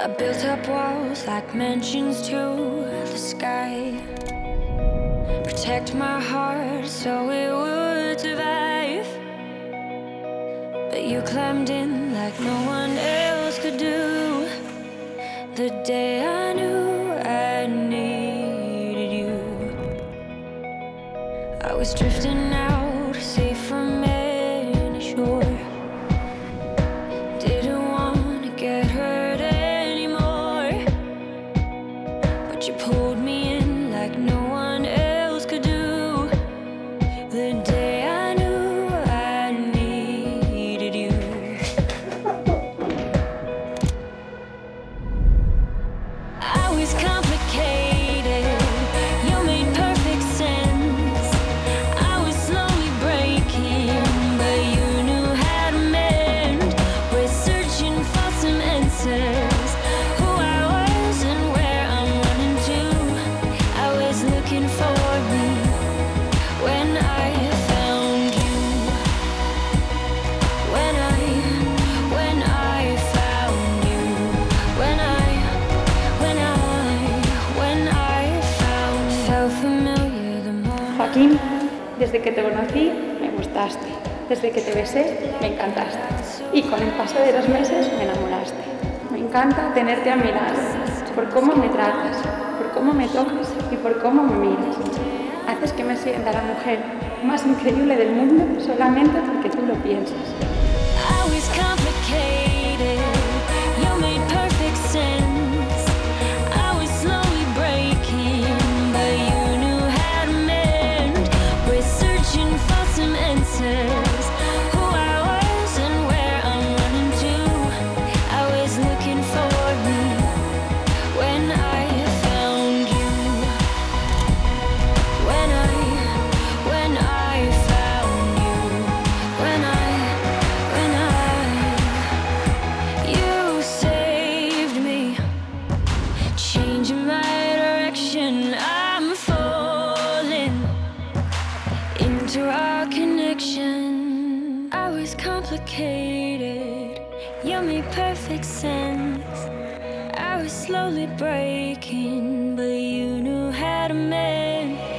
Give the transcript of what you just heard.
I built up walls like mansions to the sky. Protect my heart so it would survive. But you climbed in like no one else could do. The day I knew I needed you, I was drifting Joaquín, desde que te conocí me gustaste, desde que te besé me encantaste y con el paso de los meses me enamoraste. Me encanta tenerte a mi lado, por cómo me tratas, por cómo me tocas y por cómo me miras. Haces que me sienta la mujer más increíble del mundo solamente porque tú lo piensas. Complicated, you made perfect sense. I was slowly breaking, but you knew how to mend.